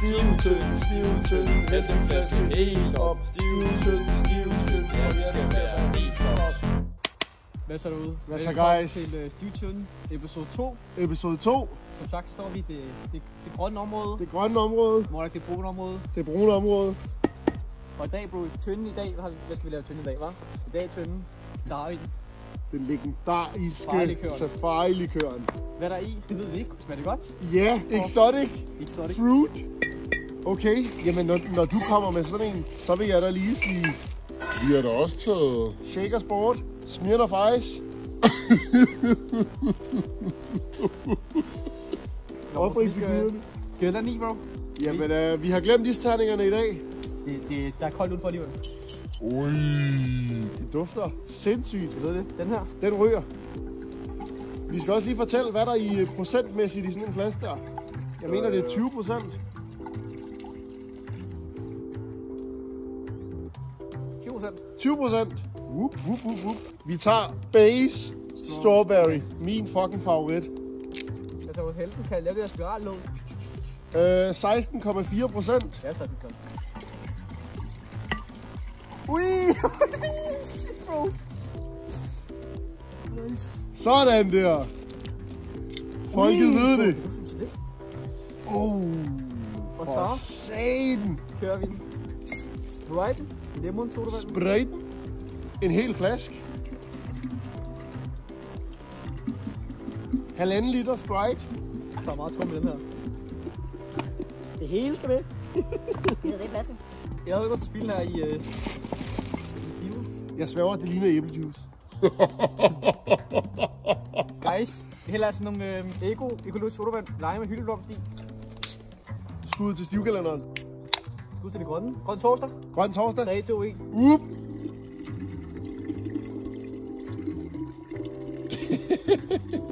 Stivtynd, stivtynd, hæld den flaske helt op. Stivtynd, stivtynd, og jeg skal være helt flot. Hvad så derude? Hvad så, guys? til uh, episode 2. Episode 2, Som sagt står vi i det, det, det grønne område. det grønne område, Mordak, det brune område. det brune område. Og i dag, bro, tønden i dag, hvad, skal vi lave tønden i dag, hva'? I dag er tønden, der har vi den. Den legendariske Safari-likøren. Hvad der er i, det ved vi ikke. Smager det godt? Ja, yeah, exotic er det. fruit. Okay, jamen når, når du kommer med sådan en, så vil jeg da lige sige Vi har da også taget... Shaker Sport, Smirnoff Ice. Hvorfor ikke til skal, guderne? skal vi have den i, bro? Jamen, øh, vi har glemt isterningerne i dag. Det, det, der er koldt udenfor alligevel. Ui. De dufter sindssygt. Jeg ved det. Den her. Den ryger. Vi skal også lige fortælle, hvad der er i procentmæssigt i sådan en flaske der. Jeg mener, det er 20 procent. 20 procent. 20 procent. Whoop, whoop, whoop, whoop. Vi tager base strawberry. Min fucking favorit. Jeg tager helten. Kan jeg lave det her? Øh, 16,4 procent. Ja, så det sådan. Ui! Shit, bro. Nice. Sådan der. Folket Ui, ved det. Oh, for så satan. kører vi den. Sprite, lemon sodavand. Sprite. En hel flaske. Halvanden liter Sprite. Der er meget i den her. Det hele skal med. Det i flasken? Jeg havde gået til spilen her i øh, i Skive. Jeg sværger, det ligner æblejuice. Guys, det hælder altså nogle øh, Ego, økologisk sodavand, lege med hyldeblomst i. Skud til stivkalenderen. Skud til det grønne. Grøn torsdag. Grøn torsdag. 3, 2, 1. Up.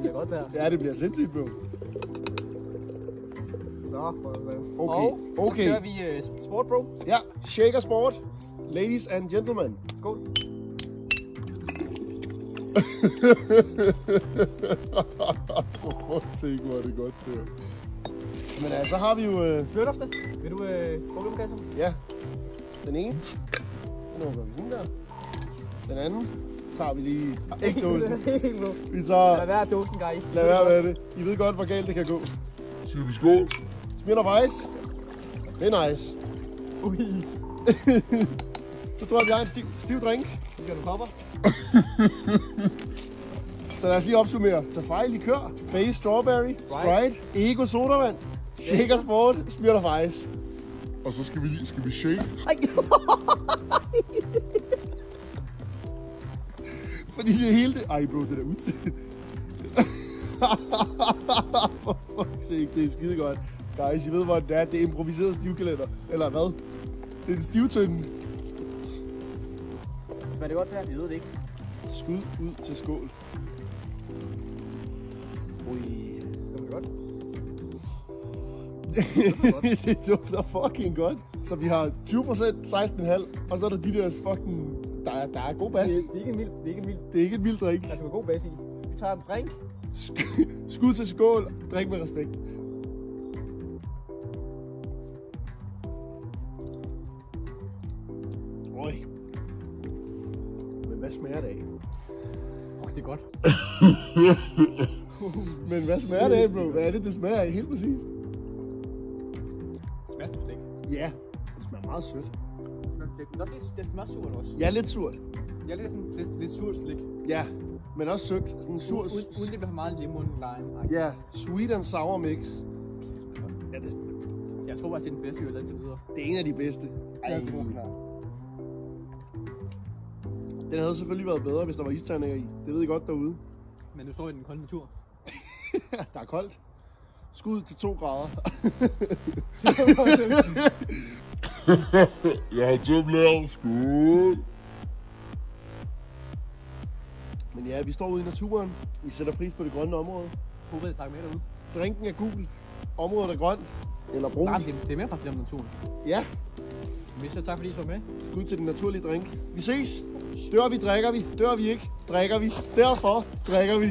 Det er godt der. Ja, det bliver sindssygt, bro. Så, for at. Okay, Og så okay. kører vi øh, sport, bro. Ja, Shaker Sport. Ladies and gentlemen. Skål. For fuck's sake, hvor er det godt, det her. Men altså, så har vi jo... Øh, Blødofte. Vil du øh, prøve ja, den ene. Den åbner vi sådan der. Den anden tager vi lige... Ikke dåsen. Vi Lad tager... være dåsen, guys. Lad være med det. I ved godt, hvor galt det kan gå. Siger vi skål? Smirnoff Ice. Det er nice. Ui. Så tror jeg, vi har en stiv, stiv drink. Skal du kopper. Så lad os lige opsummere. Safari likør, Base Strawberry, Sprite, Ego Sodavand, Shaker Sport, Smirnoff Ice. Og så skal vi, lige- skal vi shake. Fordi det hele det... Ej bro, det er ud. For fuck's sake, det er skide godt. Guys, I ved, hvor det er. Det er improviseret stivkalender. Eller hvad? Det er en stivtønden. Smager det godt der? Jeg ved det ikke. Skud ud til skål. Ui. Det var godt. Det dufter fucking godt. Så vi har 20%, 16,5, og så er der de der fucking... Der er, der er god bas i. Det, det, er ikke en mild, det er ikke en mild. Det er ikke en mild drink. Der skal være god base i. Vi tager en drink. Sk- Skud til skål. Drik med respekt. Øj. Men hvad smager det af? Åh, oh, det er godt. Men hvad smager det af, bro? Hvad er det, det smager af helt præcis? Du? Ja, det smager meget sødt. Nå, det, det smager surt også. Ja, lidt surt. Jeg er lidt sådan lidt, lidt surt slik. Ja, men også sødt. Sådan sur... Uden, uden det bliver for meget lemon lime. Ja, sweet and sour mix. Ja, det, Jeg tror faktisk, det er den bedste, vi har lavet indtil videre. det er en af de bedste. Ej, Jeg tror den havde selvfølgelig været bedre, hvis der var isterninger i. Det ved I godt derude. Men nu står i den kolde natur. der er koldt. Skud til 2 grader. Jeg har tømt. Skål. Men ja, vi står ude i naturen. Vi sætter pris på det grønne område. Håber, det takker med derude. Drinken er gul. Området er grønt. Eller brunt. Nej, det, det er mere faktisk om naturen. Ja, Men så tak fordi I så med. skud til den naturlige drink. Vi ses. Dør vi, drikker vi. Dør vi ikke, drikker vi. Derfor drikker vi.